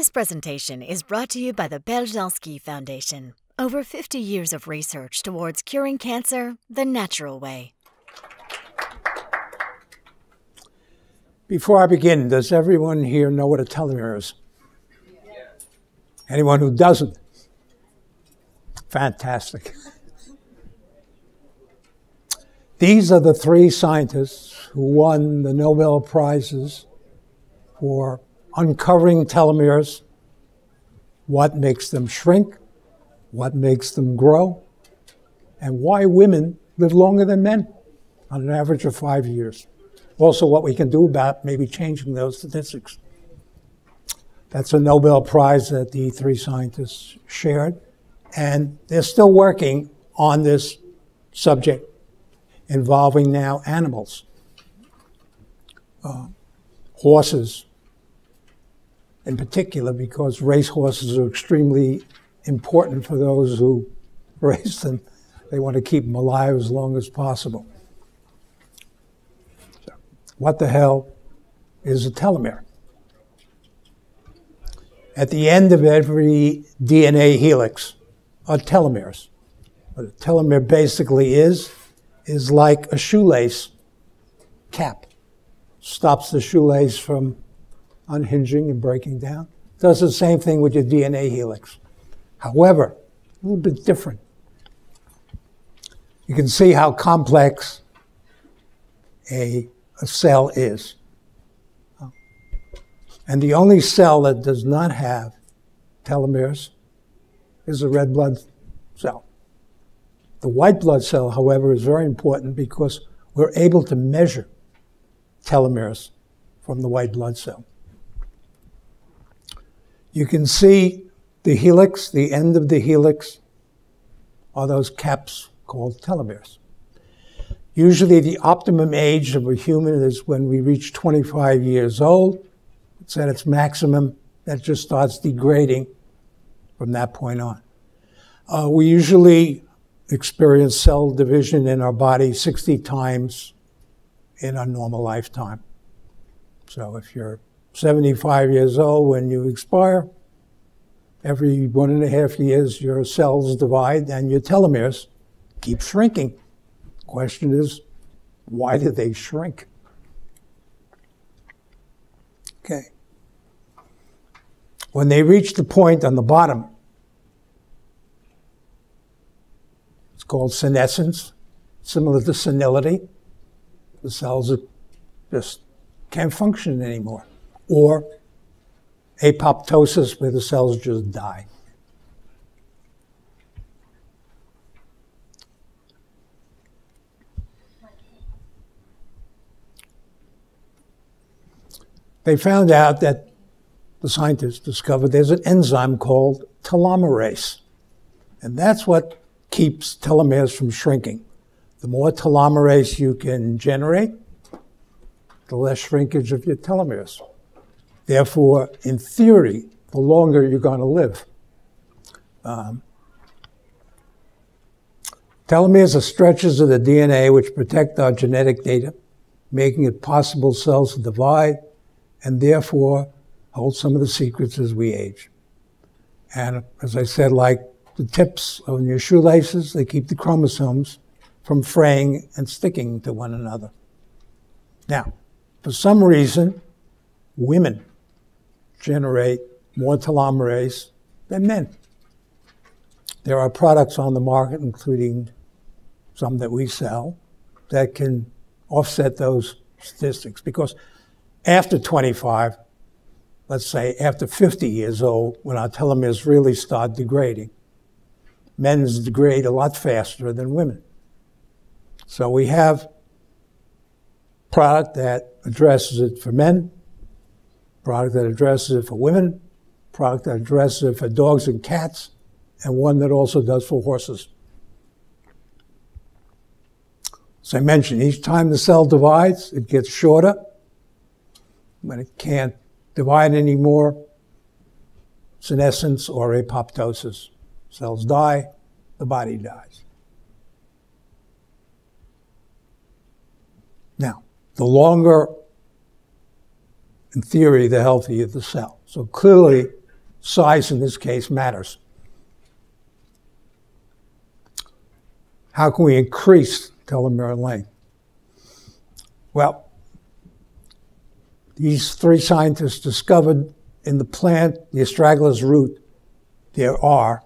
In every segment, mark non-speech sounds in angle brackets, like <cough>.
This presentation is brought to you by the Beljanski Foundation. Over 50 years of research towards curing cancer the natural way. Before I begin, does everyone here know what a telomere is? Anyone who doesn't? Fantastic. These are the three scientists who won the Nobel Prizes for uncovering telomeres, what makes them shrink, what makes them grow, and why women live longer than men on an average of five years. Also, what we can do about maybe changing those statistics. That's a Nobel Prize that the three scientists shared, and they're still working on this subject involving now animals, uh, horses in particular, because race horses are extremely important for those who <laughs> race them. They want to keep them alive as long as possible. So, what the hell is a telomere? At the end of every DNA helix are telomeres. What a telomere basically is, is like a shoelace cap. Stops the shoelace from unhinging and breaking down. Does the same thing with your DNA helix. However, a little bit different. You can see how complex a, a cell is. And the only cell that does not have telomeres is a red blood cell. The white blood cell, however, is very important because we're able to measure telomeres from the white blood cell. You can see the helix, the end of the helix, are those caps called telomeres. Usually, the optimum age of a human is when we reach 25 years old. It's at its maximum. That just starts degrading from that point on. Uh, we usually experience cell division in our body 60 times in a normal lifetime. So if you're 75 years old when you expire, every one and a half years your cells divide and your telomeres keep shrinking. The question is, why do they shrink? Okay. When they reach the point on the bottom it's called senescence, similar to senility. The cells just can't function anymore. Or apoptosis, where the cells just die. They found out that the scientists discovered there's an enzyme called telomerase. And that's what keeps telomeres from shrinking. The more telomerase you can generate, the less shrinkage of your telomeres. Therefore, in theory, the longer you're going to live. Um, telomeres are stretches of the DNA which protect our genetic data, making it possible cells to divide and therefore hold some of the secrets as we age. And as I said, like the tips on your shoelaces. They keep the chromosomes from fraying and sticking to one another. Now, for some reason, women generate more telomerase than men. There are products on the market, including some that we sell, that can offset those statistics because after 25, let's say after 50 years old, when our telomeres really start degrading, men's degrade a lot faster than women. So we have product that addresses it for men, product that addresses it for women, product that addresses it for dogs and cats, and one that also does for horses. As I mentioned, each time the cell divides, it gets shorter. When it can't divide anymore, senescence or apoptosis. Cells die, the body dies. Now, the longer, in theory, the healthier the cell. So clearly, size in this case matters. How can we increase telomere length? Well, these three scientists discovered in the plant, the astragalus root, there are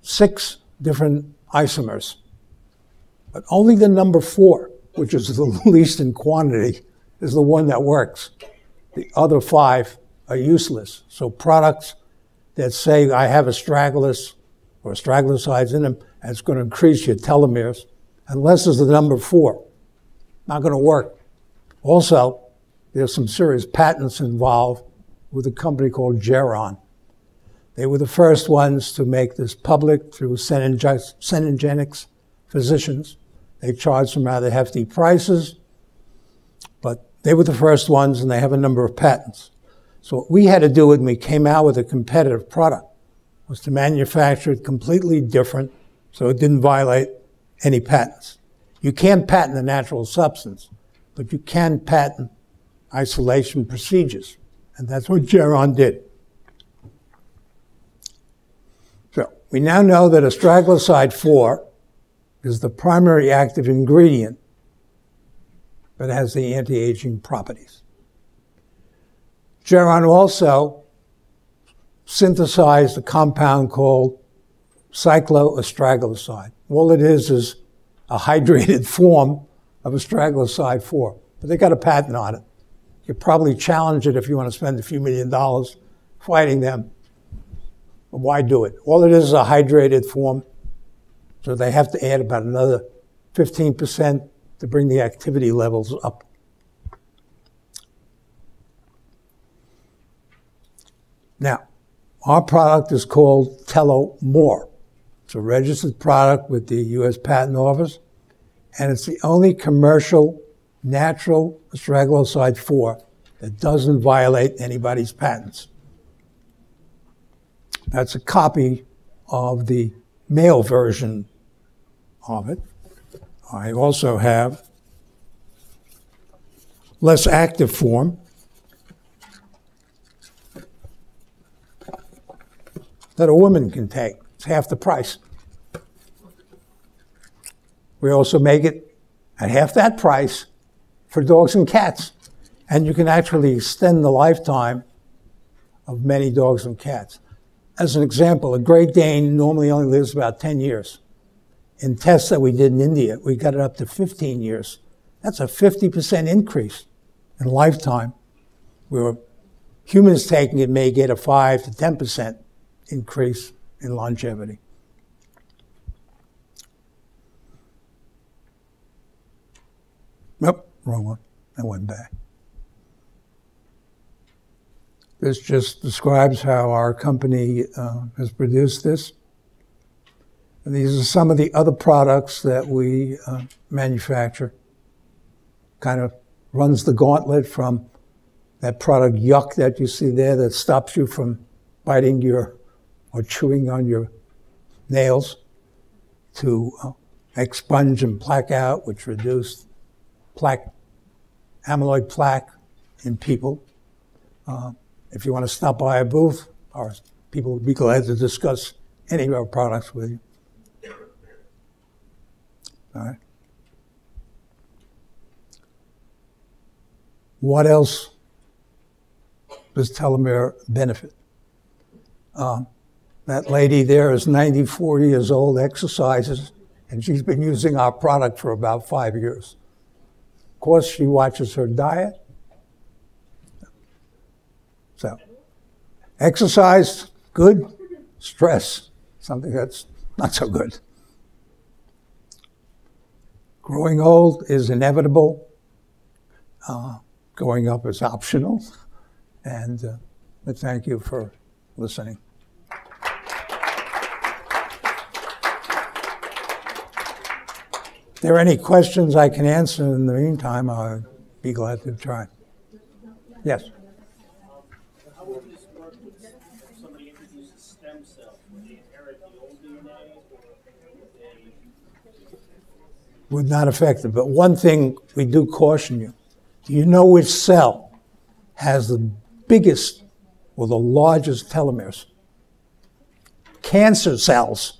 six different isomers. But only the number four, which is the <laughs> least in quantity, is the one that works. The other five are useless. So products that say I have astragalus or astragalosides in them and it's going to increase your telomeres, unless it's the number four, not going to work. Also, there's some serious patents involved with a company called Geron. They were the first ones to make this public through Cenegenics physicians. They charged some rather hefty prices, but they were the first ones and they have a number of patents. So what we had to do when we came out with a competitive product was to manufacture it completely different so it didn't violate any patents. You can't patent a natural substance, but you can patent isolation procedures. And that's what Geron did. So we now know that astragaloside 4 is the primary active ingredient, but has the anti-aging properties. Geron also synthesized a compound called cycloastragaloside. All it is is a hydrated <laughs> form of astragaloside 4, but they got a patent on it. You probably challenge it if you want to spend a few million dollars fighting them. But why do it? All it is is a hydrated form, so they have to add about another 15% to bring the activity levels up. Now, our product is called TeloMore. It's a registered product with the U.S. Patent Office, and it's the only commercial natural astragaloside 4 that doesn't violate anybody's patents. That's a copy of the male version of it. I also have less active form that a woman can take. It's half the price. We also make it at half that price for dogs and cats. And you can actually extend the lifetime of many dogs and cats. As an example, a Great Dane normally only lives about 10 years. In tests that we did in India, we got it up to 15 years. That's a 50% increase in lifetime. Where humans taking it may get a 5 to 10% increase in longevity. Yep. Wrong one. I went back. This just describes how our company uh, has produced this. And these are some of the other products that we uh, manufacture. Kind of runs the gauntlet from that product yuck that you see there that stops you from biting your or chewing on your nails to uh, expunge and plaque out, which reduce plaque, amyloid plaque in people. Uh, if you want to stop by a booth, our people would be glad to discuss any of our products with you. All right. What else does telomere benefit? Um, that lady there is 94 years old, exercises, and she's been using our product for about five years Of course, she watches her diet. So, exercise, good. Stress, something that's not so good. Growing old is inevitable. Uh, going up is optional. And uh, thank you for listening. If there are any questions I can answer in the meantime, I'll be glad to try. Yes. Would not affect it. But one thing we do caution you do you know which cell has the biggest or the largest telomeres. Cancer cells.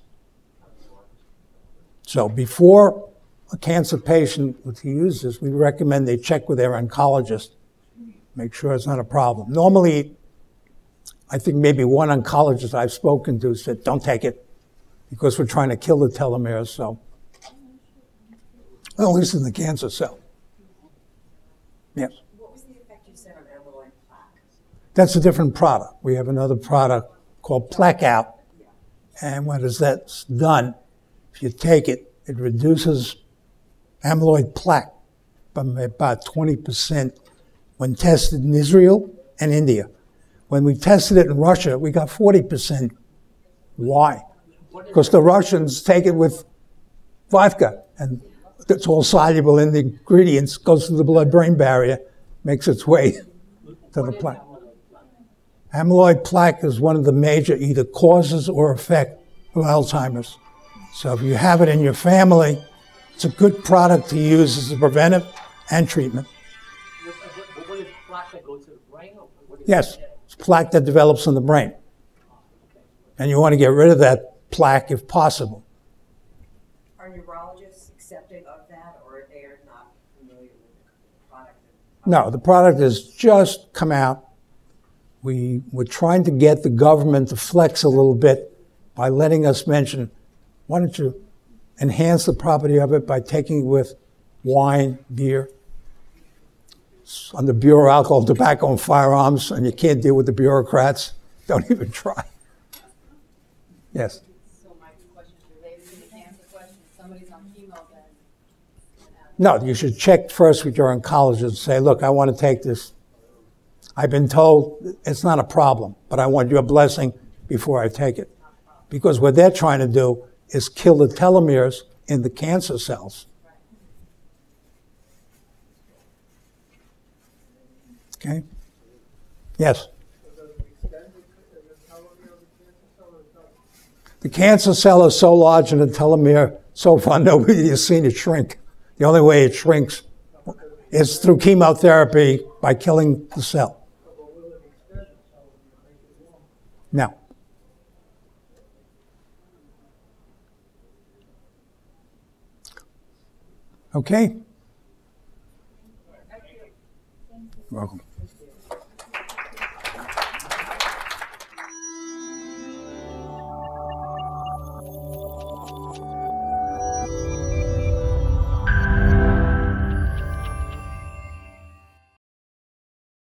So before a cancer patient would use this, we recommend they check with their oncologist, make sure it's not a problem. Normally, I think maybe one oncologist I've spoken to said, don't take it because we're trying to kill the telomeres, so at least in the cancer cell. Yes. What was the effect you said on amyloid plaque? That's a different product. We have another product called Plaque Out. And what is that's done, if you take it, it reduces amyloid plaque by about 20% when tested in Israel and India. When we tested it in Russia, we got 40%. Why? Because the Russians take it with vodka and it's all soluble in the ingredients, goes through the blood-brain barrier, makes its way to the plaque. Amyloid plaque is one of the major either causes or effect of Alzheimer's. So if you have it in your family, it's a good product to use as a preventive and treatment. Yes, it's plaque that develops in the brain. And you want to get rid of that plaque if possible. Are neurologists accepting of that, or they are not familiar with the product? No, the product has just come out. We were trying to get the government to flex a little bit by letting us mention, why don't you enhance the property of it by taking it with wine, beer, It's under Bureau of Alcohol, Tobacco, and Firearms, and you can't deal with the bureaucrats. <laughs> Don't even try. Yes. So my question is related to the cancer question. Somebody's on chemo then. No, you should check first with your oncologist and say, look, I want to take this. I've been told it's not a problem, but I want your blessing before I take it. Because what they're trying to do is kill the telomeres in the cancer cells. Okay? Yes? The cancer cell is so large and the telomere so far <laughs> nobody has seen it shrink. The only way it shrinks is through chemotherapy by killing the cell. No. Okay. Welcome.